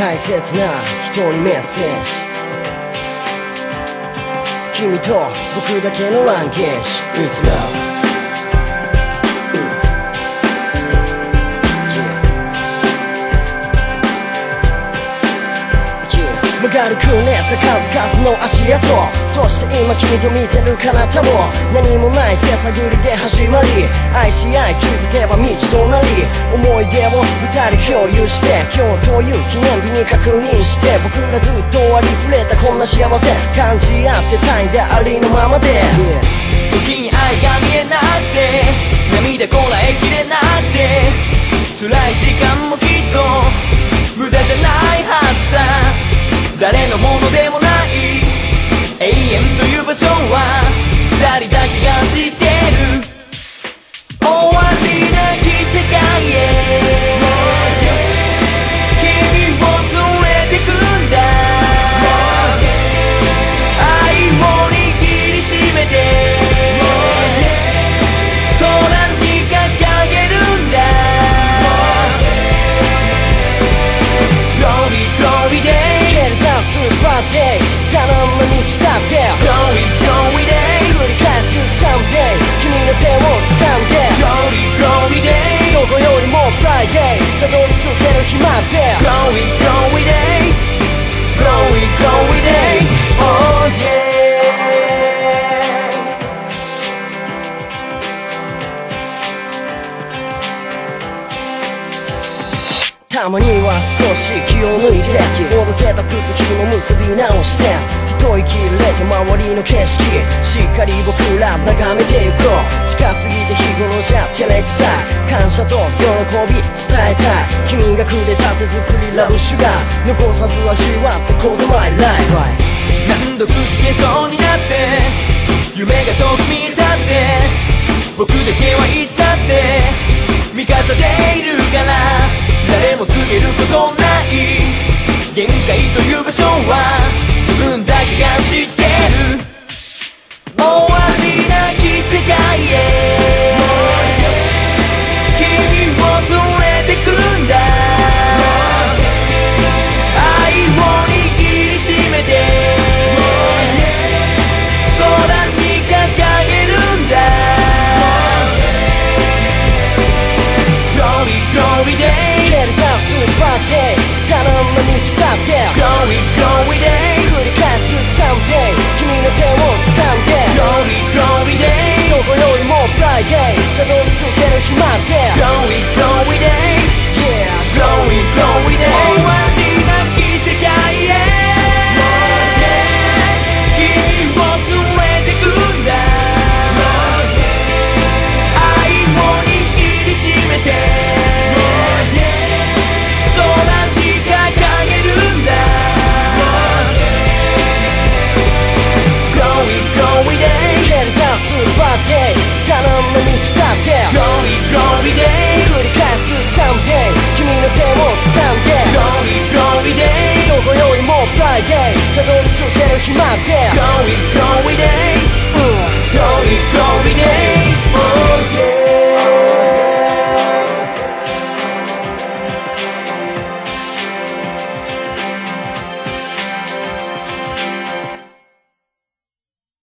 大切な人にメッセージ君と僕だけのランゲージ。It's love りくねった数々の足跡そして今君と見てる彼方も何もない手探りで始まり愛し合い気づけば道となり思い出を二人共有して今日という記念日に確認して僕らずっとありふれたこんな幸せ感じ合ってたいんだありのままで、時に愛が見えなくて涙こらえきれなくて辛い時間もきっと無駄じゃないはず誰のものでもない永遠という場所はたまには少し気を抜いて戻せた靴ひも結び直して一息入れて周りの景色しっかり僕ら眺めてゆこう近すぎて日頃じゃ照れくさい。感謝と喜び伝えたい。君がくれた手作りラブシュガー。残さず味わってこそ My life 何度くじけそうになって夢が遠く見えたって僕だけはいつだって味方でいる。も告げることない限界という場所は君